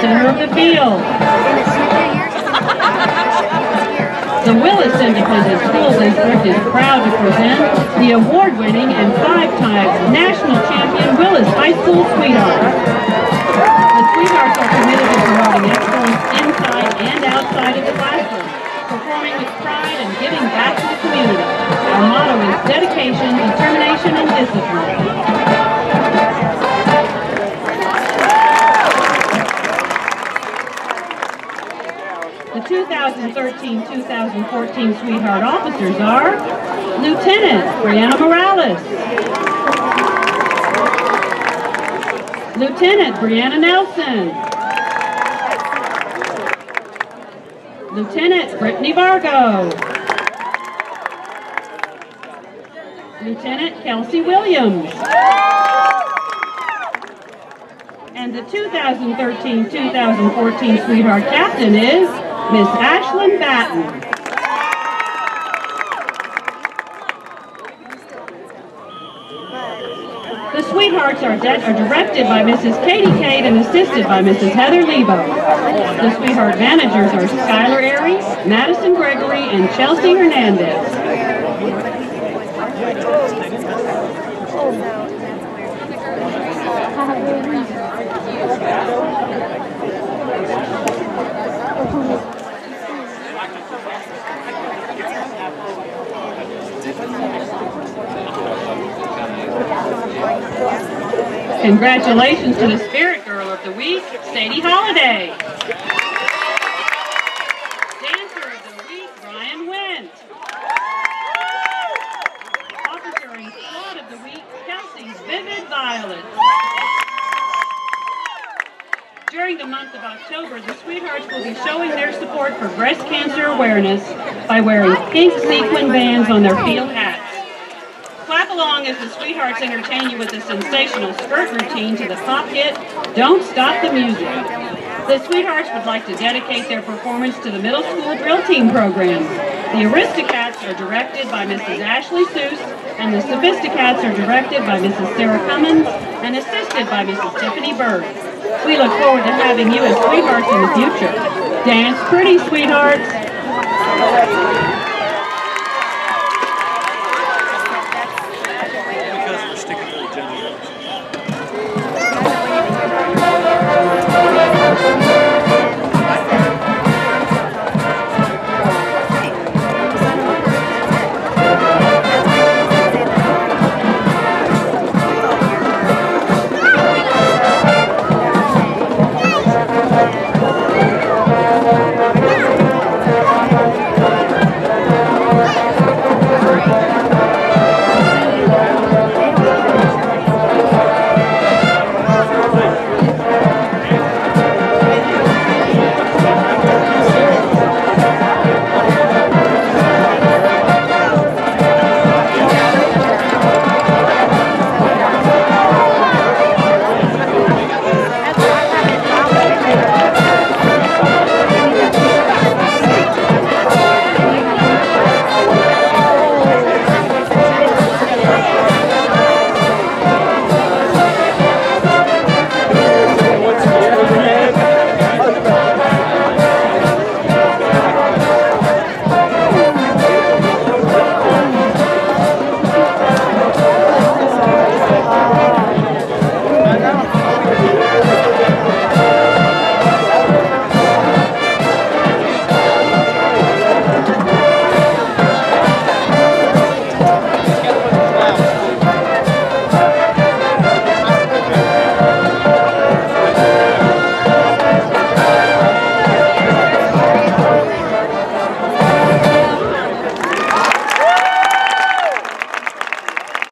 the field. The Willis Independent School District is proud to present the award-winning and five-time national champion Willis High School Sweethearts. The Sweethearts are committed to promoting excellence inside and outside of the classroom, performing with pride and giving back to the community. Our motto is dedication, determination, and discipline. 2013-2014 Sweetheart officers are Lieutenant Brianna Morales, Lieutenant Brianna Nelson, Lieutenant Brittany Vargo, Lieutenant Kelsey Williams, and the 2013-2014 Sweetheart Captain is Miss Ashlyn Batten. The Sweethearts are, are directed by Mrs. Katie Cade and assisted by Mrs. Heather Lebo. The Sweetheart managers are Skylar Airy, Madison Gregory, and Chelsea Hernandez. Congratulations to the Spirit Girl of the Week, Sadie Holiday. Dancer of the Week, Ryan Went. Officer and Squad of the Week, Kelsey's Vivid Violet. During the month of October, the Sweethearts will be showing their support for breast cancer awareness by wearing pink sequin bands on their field along as the Sweethearts entertain you with a sensational skirt routine to the pop hit Don't Stop the Music. The Sweethearts would like to dedicate their performance to the middle school drill team program. The Aristocats are directed by Mrs. Ashley Seuss, and the Sophisticats are directed by Mrs. Sarah Cummins and assisted by Mrs. Tiffany Bird. We look forward to having you as Sweethearts in the future. Dance pretty, Sweethearts!